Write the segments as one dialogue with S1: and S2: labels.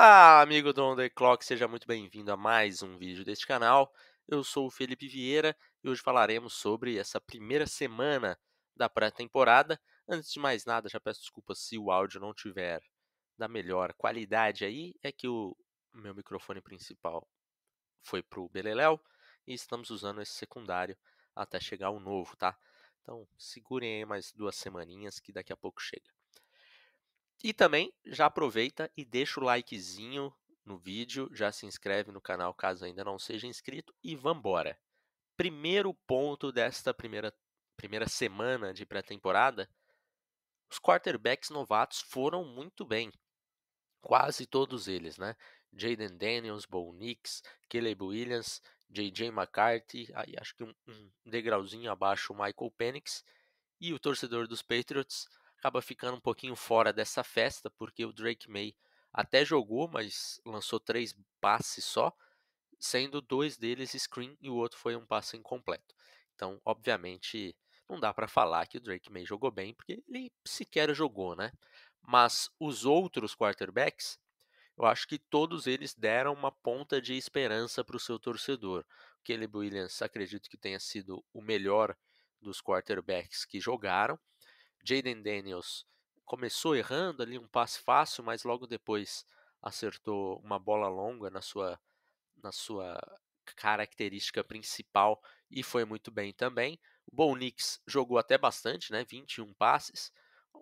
S1: Olá, amigo do On The Clock, seja muito bem-vindo a mais um vídeo deste canal. Eu sou o Felipe Vieira e hoje falaremos sobre essa primeira semana da pré-temporada. Antes de mais nada, já peço desculpas se o áudio não tiver da melhor qualidade aí, é que o meu microfone principal foi para o Beleléu e estamos usando esse secundário até chegar o novo, tá? Então segurem aí mais duas semaninhas que daqui a pouco chega. E também já aproveita e deixa o likezinho no vídeo, já se inscreve no canal caso ainda não seja inscrito e vambora. Primeiro ponto desta primeira, primeira semana de pré-temporada, os quarterbacks novatos foram muito bem. Quase todos eles, né? Jaden Daniels, Bo Nix, Caleb Williams, J.J. McCarthy, aí acho que um, um degrauzinho abaixo o Michael Penix. E o torcedor dos Patriots acaba ficando um pouquinho fora dessa festa, porque o Drake May até jogou, mas lançou três passes só, sendo dois deles screen e o outro foi um passe incompleto. Então, obviamente, não dá para falar que o Drake May jogou bem, porque ele sequer jogou, né? Mas os outros quarterbacks, eu acho que todos eles deram uma ponta de esperança para o seu torcedor. Caleb Williams acredito que tenha sido o melhor dos quarterbacks que jogaram. Jaden Daniels começou errando ali um passe fácil, mas logo depois acertou uma bola longa na sua, na sua característica principal e foi muito bem também. O Bo Nix jogou até bastante, né? 21 passes.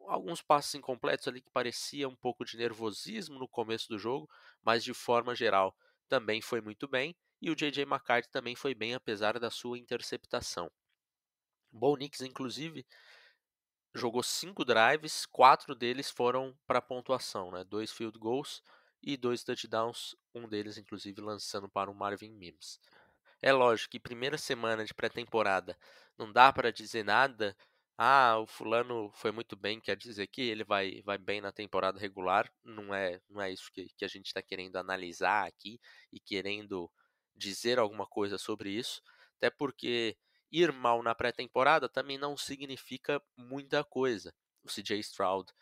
S1: Alguns passes incompletos ali que parecia um pouco de nervosismo no começo do jogo, mas de forma geral também foi muito bem. E o JJ McCarthy também foi bem, apesar da sua interceptação. Bo Nix, inclusive, jogou cinco drives, quatro deles foram para pontuação, né? Dois field goals e dois touchdowns, um deles inclusive lançando para o Marvin Mims. É lógico que primeira semana de pré-temporada não dá para dizer nada. Ah, o fulano foi muito bem, quer dizer que ele vai, vai bem na temporada regular. Não é, não é isso que, que a gente está querendo analisar aqui e querendo dizer alguma coisa sobre isso. Até porque ir mal na pré-temporada também não significa muita coisa. O CJ Stroud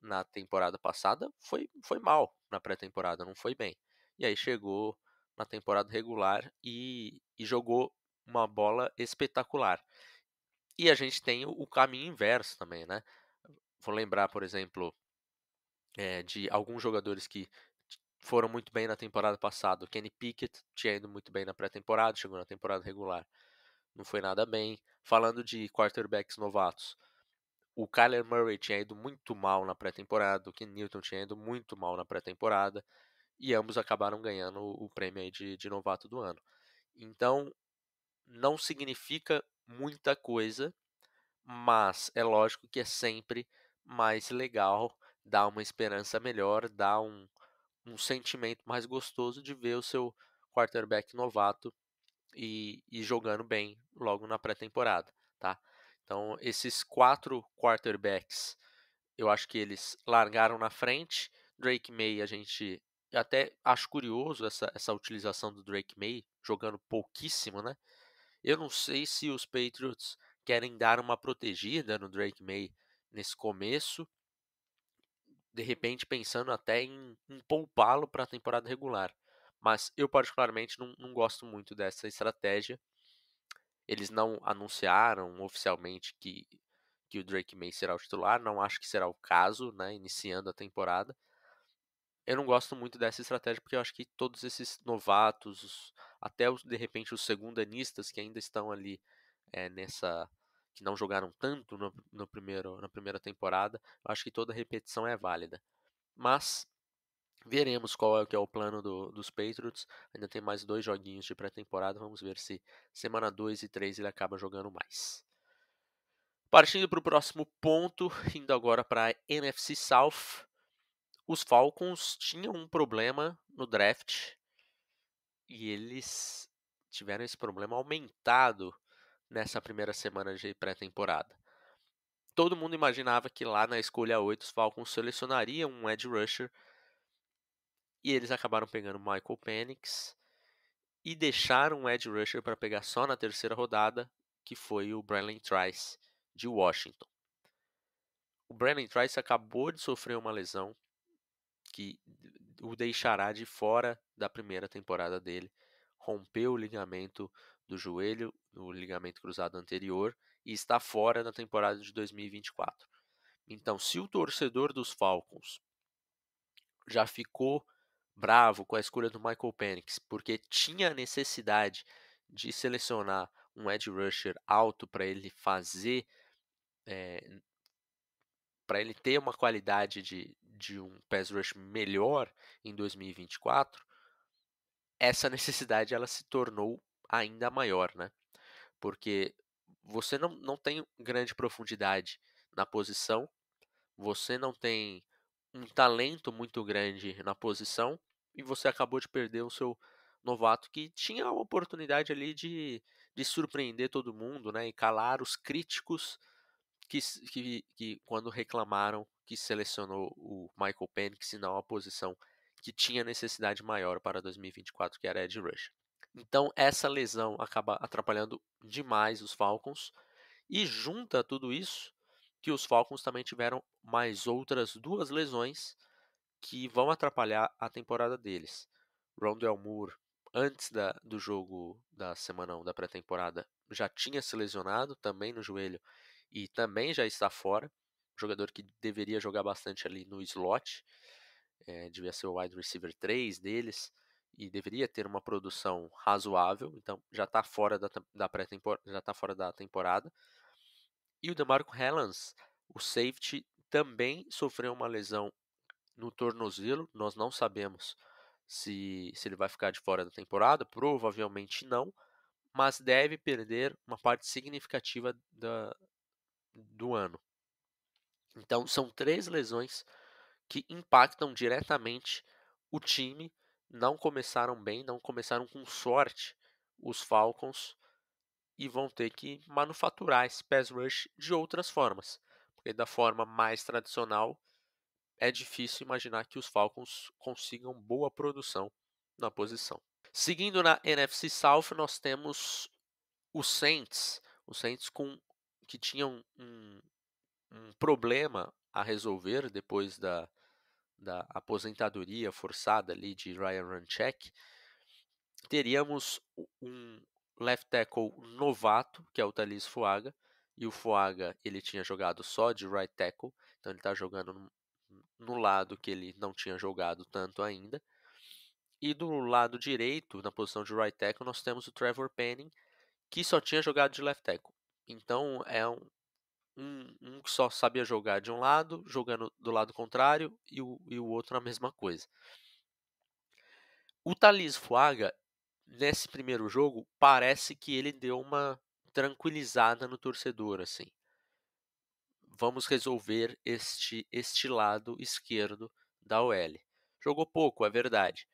S1: na temporada passada foi, foi mal na pré-temporada, não foi bem. E aí chegou na temporada regular e, e jogou uma bola espetacular. E a gente tem o, caminho inverso também, né? Vou lembrar, por exemplo, é, de alguns jogadores que foram muito bem na temporada passada. O Kenny Pickett tinha ido muito bem na pré-temporada, chegou na temporada regular não foi nada bem. Falando de quarterbacks novatos, o Kyler Murray tinha ido muito mal na pré-temporada, o Ken Newton tinha ido muito mal na pré-temporada, e ambos acabaram ganhando o prêmio de, de novato do ano. Então, não significa muita coisa, mas é lógico que é sempre mais legal, dá uma esperança melhor, dá um, um sentimento mais gostoso de ver o seu quarterback novato e, e jogando bem logo na pré-temporada, tá? Então, esses quatro quarterbacks, eu acho que eles largaram na frente. Drake May, a gente até acho curioso essa, essa utilização do Drake May, jogando pouquíssimo, né? Eu não sei se os Patriots querem dar uma protegida no Drake May nesse começo, de repente pensando até em, em poupá-lo para a temporada regular. Mas eu, particularmente, não, não gosto muito dessa estratégia. Eles não anunciaram oficialmente que, que o Drake May será o titular. Não acho que será o caso, né, iniciando a temporada. Eu não gosto muito dessa estratégia porque eu acho que todos esses novatos, até os, de repente os segundanistas que ainda estão ali é, nessa que não jogaram tanto no, no, primeiro, na primeira temporada, eu acho que toda repetição é válida. Mas Veremos qual é, que é o plano do, dos Patriots. Ainda tem mais dois joguinhos de pré-temporada. Vamos ver se semana 2 e 3 ele acaba jogando mais. Partindo para o próximo ponto, indo agora para a NFC South. Os Falcons tinham um problema no draft e eles tiveram esse problema aumentado nessa primeira semana de pré-temporada. Todo mundo imaginava que lá na escolha 8 os Falcons selecionariam um edge rusher e eles acabaram pegando Michael Penix e deixaram o Ed Rusher para pegar só na terceira rodada, que foi o Brandon Trice de Washington. O Brandon Trice acabou de sofrer uma lesão que o deixará de fora da primeira temporada dele. Rompeu o ligamento do joelho, o ligamento cruzado anterior, e está fora da temporada de 2024. Então, se o torcedor dos Falcons já ficou bravo com a escolha do Michael Penix, porque tinha necessidade de selecionar um edge rusher alto para ele fazer, é, eh, para ele ter uma qualidade de, de um pass rush melhor em 2024, essa necessidade ela se tornou ainda maior, né? Porque você não, não tem grande profundidade na posição, você não tem um talento muito grande na posição e você acabou de perder o seu novato que tinha a oportunidade ali de, de surpreender todo mundo, né? E calar os críticos que, que, que quando reclamaram que selecionou o Michael Penix e não a posição que tinha necessidade maior para 2024, que era Ed Rush. Então essa lesão acaba atrapalhando demais os Falcons e junta tudo isso que os Falcons também tiveram mais outras duas lesões que vão atrapalhar a temporada deles. Rondell Moore, antes da, do jogo da semana 1 da pré-temporada, já tinha se lesionado também no joelho e também já está fora. jogador que deveria jogar bastante ali no slot, é, devia ser o wide receiver 3 deles e deveria ter uma produção razoável, então já está fora da, da pré-temporada, já está fora da temporada. E o DeMarco Hellens, o safety, também sofreu uma lesão no tornozelo. Nós não sabemos se, se ele vai ficar de fora da temporada, provavelmente não, mas deve perder uma parte significativa da, do ano. Então, são três lesões que impactam diretamente o time. Não começaram bem, não começaram com sorte os Falcons e vão ter que manufaturar esse pass rush de outras formas. Porque da forma mais tradicional, é difícil imaginar que os Falcons consigam boa produção na posição. Seguindo na NFC South, nós temos os Saints, os Saints com que tinham um, um problema a resolver depois da, da aposentadoria forçada ali de Ryan Runcheck, teríamos um left tackle novato, que é o Thalys Fuaga, e o Fuaga ele tinha jogado só de right tackle, então ele está jogando no, lado que ele não tinha jogado tanto ainda. E do lado direito, na posição de right tackle, nós temos o Trevor Penning, que só tinha jogado de left tackle. Então é um, um, um que só sabia jogar de um lado, jogando do lado contrário, e o, e o outro a mesma coisa. O Thalys Fuaga, nesse primeiro jogo, parece que ele deu uma tranquilizada no torcedor, assim. Vamos resolver este, este lado esquerdo da OL. Jogou pouco, é verdade.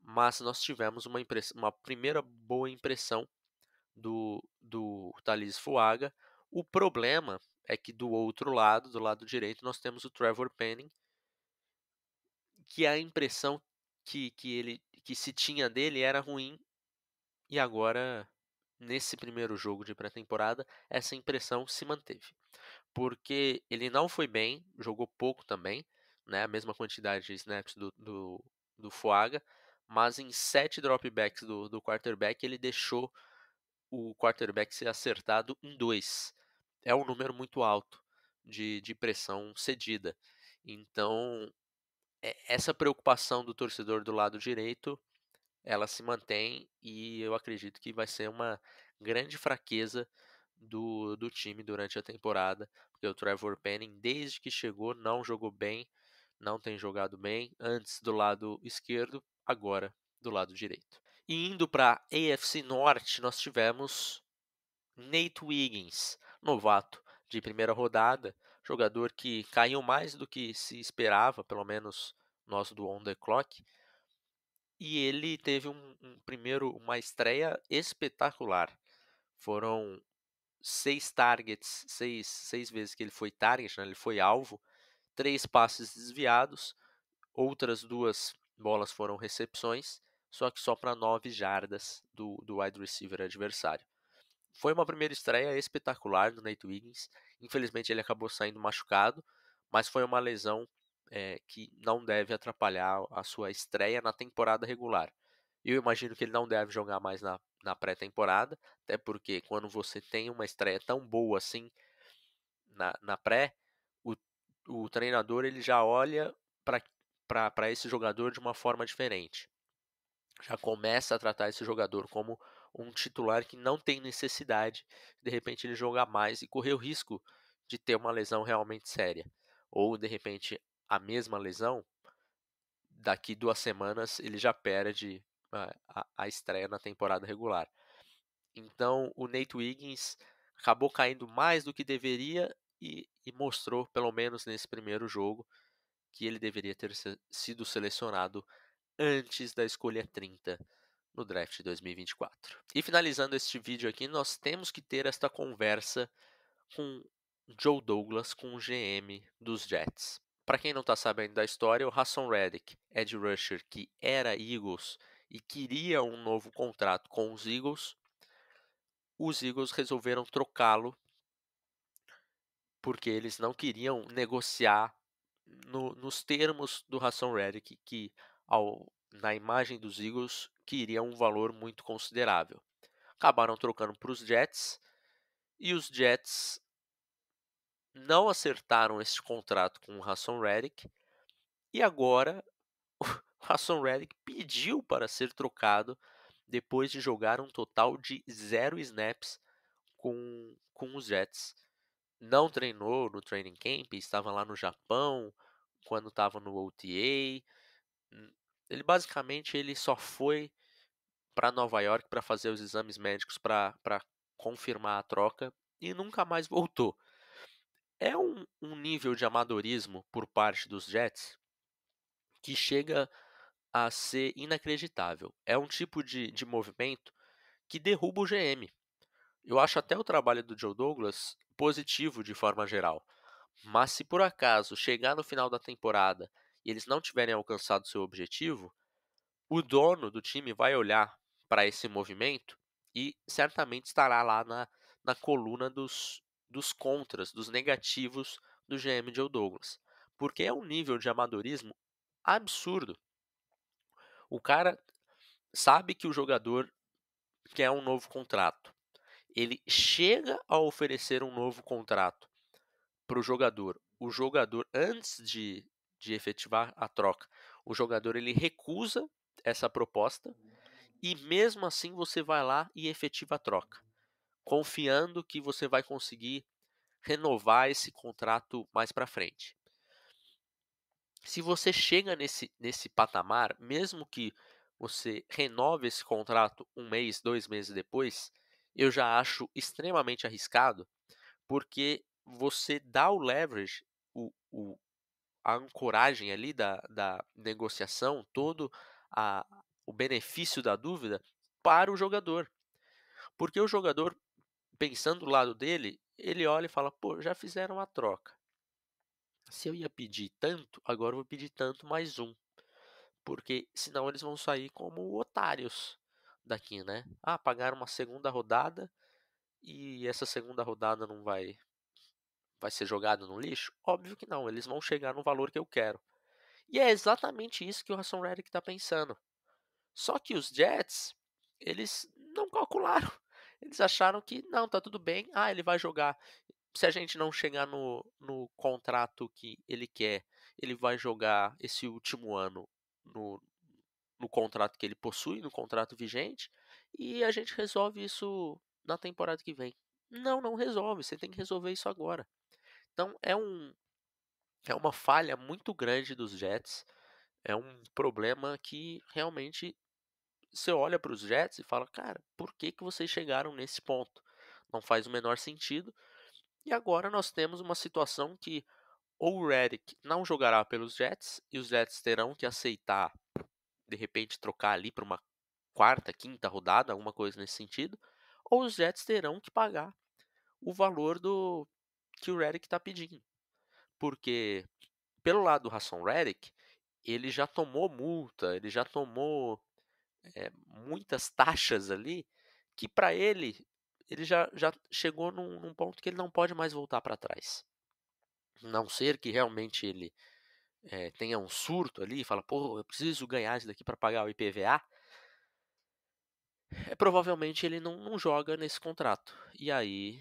S1: Mas nós tivemos uma, uma primeira boa impressão do, do Thalys Fuaga. O problema é que do outro lado, do lado direito, nós temos o Trevor Penning, que a impressão que, que ele que se tinha dele era ruim e agora nesse primeiro jogo de pré-temporada essa impressão se manteve porque ele não foi bem jogou pouco também né a mesma quantidade de snaps do, do, do Fuaga mas em sete dropbacks do, do quarterback ele deixou o quarterback ser acertado em dois. É um número muito alto de, de pressão cedida. Então, é, essa preocupação do torcedor do lado direito, ela se mantém e eu acredito que vai ser uma grande fraqueza do, do time durante a temporada, porque o Trevor Penning, desde que chegou, não jogou bem, não tem jogado bem, antes do lado esquerdo, agora do lado direito. E indo para a AFC Norte, nós tivemos Nate Wiggins, novato de primeira rodada, jogador que caiu mais do que se esperava, pelo menos nós do On The Clock. E ele teve um, um primeiro, uma estreia espetacular. Foram seis targets, seis, seis vezes que ele foi target, né? ele foi alvo, três passes desviados, outras duas bolas foram recepções só que só para 9 jardas do, do wide receiver adversário. Foi uma primeira estreia espetacular do Nate Wiggins. Infelizmente ele acabou saindo machucado, mas foi uma lesão é, que não deve atrapalhar a sua estreia na temporada regular. Eu imagino que ele não deve jogar mais na, na pré-temporada, até porque quando você tem uma estreia tão boa assim na, na pré, o, o treinador ele já olha para esse jogador de uma forma diferente. Já começa a tratar esse jogador como um titular que não tem necessidade de repente ele jogar mais e correr o risco de ter uma lesão realmente séria. Ou de repente a mesma lesão, daqui duas semanas ele já perde a, a estreia na temporada regular. Então o Nate Wiggins acabou caindo mais do que deveria e, e, mostrou, pelo menos nesse primeiro jogo, que ele deveria ter sido selecionado antes da escolha 30 no draft de 2024. E finalizando este vídeo aqui, nós temos que ter esta conversa com Joe Douglas, com o GM dos Jets. Para quem não está sabendo da história, o Hassan Reddick, Ed rusher que era Eagles e queria um novo contrato com os Eagles, os Eagles resolveram trocá-lo porque eles não queriam negociar no, nos termos do Hassan Reddick, que ao, na imagem dos Eagles queria um valor muito considerável. Acabaram trocando para os Jets e os Jets não acertaram esse contrato com o Hassan Reddick e agora o Hassan Reddick pediu para ser trocado depois de jogar um total de zero snaps com, com os Jets. Não treinou no training camp, estava lá no Japão quando estava no OTA. Ele basicamente ele só foi para Nova York para fazer os exames médicos para confirmar a troca e nunca mais voltou é um, um nível de amadorismo por parte dos Jets que chega a ser inacreditável. É um tipo de, de movimento que derruba o GM. Eu acho até o trabalho do Joe Douglas positivo de forma geral. Mas se por acaso chegar no final da temporada e eles não tiverem alcançado seu objetivo, o dono do time vai olhar para esse movimento e certamente estará lá na, na coluna dos, dos contras, dos negativos do GM Joe Douglas. Porque é um nível de amadorismo absurdo. O cara sabe que o jogador quer um novo contrato. Ele chega a oferecer um novo contrato para o jogador. O jogador, antes de, de efetivar a troca, o jogador ele recusa essa proposta e mesmo assim você vai lá e efetiva a troca confiando que você vai conseguir renovar esse contrato mais para frente. Se você chega nesse, nesse patamar, mesmo que você renove esse contrato um mês, dois meses depois, eu já acho extremamente arriscado, porque você dá o leverage, o, o, a ancoragem ali da, da negociação, todo a, o benefício da dúvida para o jogador. Porque o jogador pensando do lado dele, ele olha e fala: pô, já fizeram a troca. Se eu ia pedir tanto, agora eu vou pedir tanto mais um. Porque senão eles vão sair como otários daqui, né? Ah, pagaram uma segunda rodada e essa segunda rodada não vai vai ser jogada no lixo? Óbvio que não, eles vão chegar no valor que eu quero. E é exatamente isso que o Hassan Reddick está pensando. Só que os Jets, eles não calcularam eles acharam que não, tá tudo bem. Ah, ele vai jogar. Se a gente não chegar no, no contrato que ele quer, ele vai jogar esse último ano no, no contrato que ele possui, no contrato vigente, e a gente resolve isso na temporada que vem. Não, não resolve. Você tem que resolver isso agora. Então é um é uma falha muito grande dos Jets. É um problema que realmente você olha para os Jets e fala, cara, por que, que vocês chegaram nesse ponto? Não faz o menor sentido. E agora nós temos uma situação que ou o Redick não jogará pelos Jets e os Jets terão que aceitar, de repente, trocar ali para uma quarta, quinta rodada, alguma coisa nesse sentido, ou os Jets terão que pagar o valor do que o Redick está pedindo. Porque, pelo lado do Hassan Redick, ele já tomou multa, ele já tomou é, muitas taxas ali que para ele ele já, já chegou num, num, ponto que ele não pode mais voltar para trás. Não ser que realmente ele é, tenha um surto ali, fala, pô, eu preciso ganhar isso daqui para pagar o IPVA, é, provavelmente ele não, não joga nesse contrato. E aí,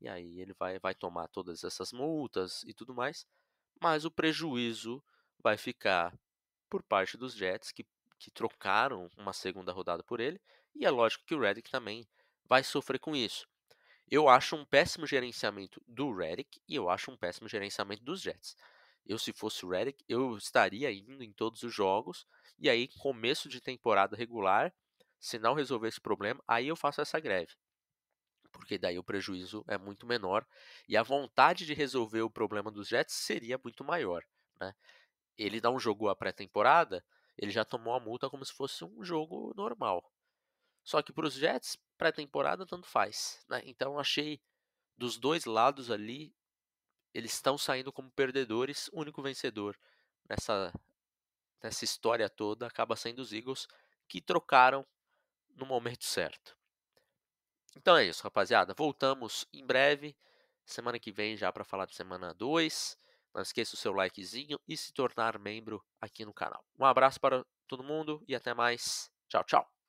S1: e aí ele vai, vai tomar todas essas multas e tudo mais, mas o prejuízo vai ficar por parte dos Jets, que, que trocaram uma segunda rodada por ele, e é lógico que o Redick também vai sofrer com isso. Eu acho um péssimo gerenciamento do Redick e eu acho um péssimo gerenciamento dos Jets. Eu, se fosse o Redick, eu estaria indo em todos os jogos, e aí, começo de temporada regular, se não resolver esse problema, aí eu faço essa greve. Porque daí o prejuízo é muito menor e a vontade de resolver o problema dos Jets seria muito maior. Né? Ele não jogou a pré-temporada, ele já tomou a multa como se fosse um jogo normal. Só que para os Jets, pré-temporada tanto faz. Né? Então achei dos dois lados ali, eles estão saindo como perdedores. O único vencedor nessa, nessa história toda acaba sendo os Eagles, que trocaram no momento certo. Então é isso, rapaziada. Voltamos em breve, semana que vem já para falar de semana 2. Não esqueça o seu likezinho e se tornar membro aqui no canal. Um abraço para todo mundo e até mais. Tchau, tchau.